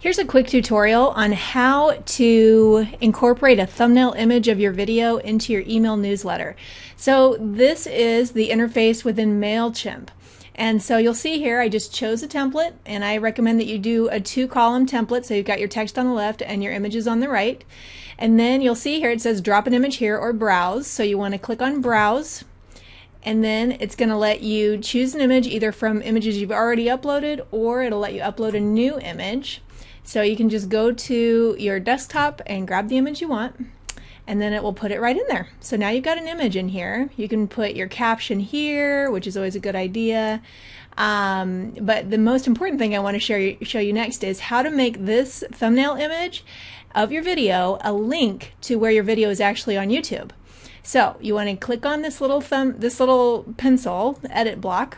Here's a quick tutorial on how to incorporate a thumbnail image of your video into your email newsletter. So this is the interface within MailChimp. And so you'll see here I just chose a template and I recommend that you do a two column template so you've got your text on the left and your images on the right. And then you'll see here it says drop an image here or browse. So you want to click on browse and then it's going to let you choose an image either from images you've already uploaded or it'll let you upload a new image. So you can just go to your desktop and grab the image you want and then it will put it right in there. So now you've got an image in here. You can put your caption here, which is always a good idea. Um, but the most important thing I want to you, show you next is how to make this thumbnail image of your video a link to where your video is actually on YouTube. So you want to click on this little thumb, this little pencil edit block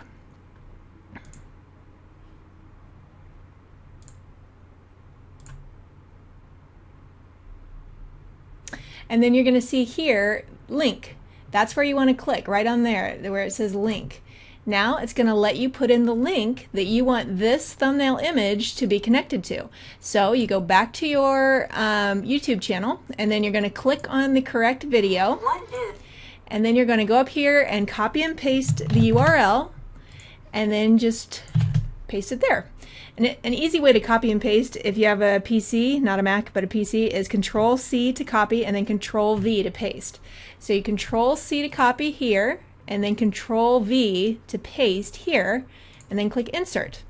And then you're going to see here, link. That's where you want to click, right on there, where it says link. Now it's going to let you put in the link that you want this thumbnail image to be connected to. So you go back to your um, YouTube channel and then you're going to click on the correct video. And then you're going to go up here and copy and paste the URL and then just paste it there. And an easy way to copy and paste if you have a PC, not a Mac, but a PC, is Control C to copy and then Control V to paste. So you Control C to copy here and then Control V to paste here and then click Insert.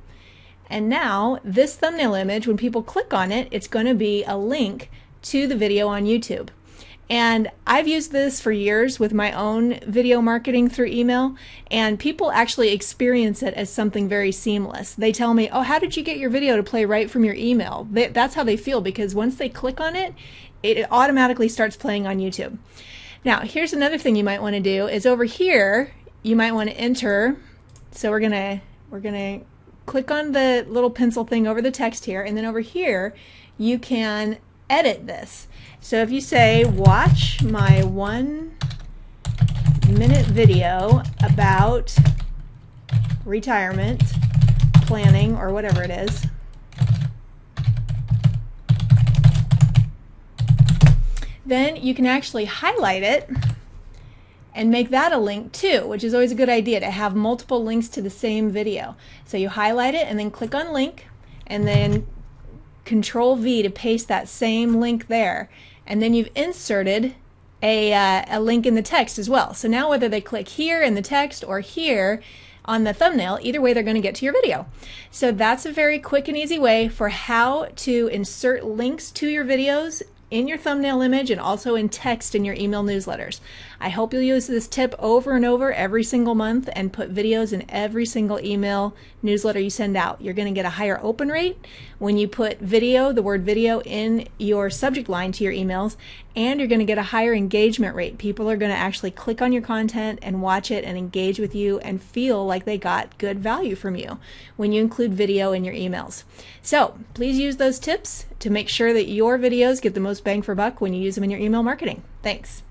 And now this thumbnail image, when people click on it, it's going to be a link to the video on YouTube. And I've used this for years with my own video marketing through email, and people actually experience it as something very seamless. They tell me, Oh, how did you get your video to play right from your email? They, that's how they feel because once they click on it, it automatically starts playing on YouTube. Now, here's another thing you might want to do is over here, you might want to enter. So we're going to, we're going to click on the little pencil thing over the text here, and then over here, you can edit this. So if you say, watch my one minute video about retirement planning or whatever it is, then you can actually highlight it and make that a link too, which is always a good idea to have multiple links to the same video. So you highlight it and then click on link and then Control V to paste that same link there. And then you've inserted a, uh, a link in the text as well. So now whether they click here in the text or here on the thumbnail, either way they're going to get to your video. So that's a very quick and easy way for how to insert links to your videos in your thumbnail image and also in text in your email newsletters. I hope you'll use this tip over and over every single month and put videos in every single email newsletter you send out. You're going to get a higher open rate when you put video, the word video, in your subject line to your emails, and you're going to get a higher engagement rate. People are going to actually click on your content and watch it and engage with you and feel like they got good value from you when you include video in your emails. So please use those tips to make sure that your videos get the most bang for buck when you use them in your email marketing. Thanks.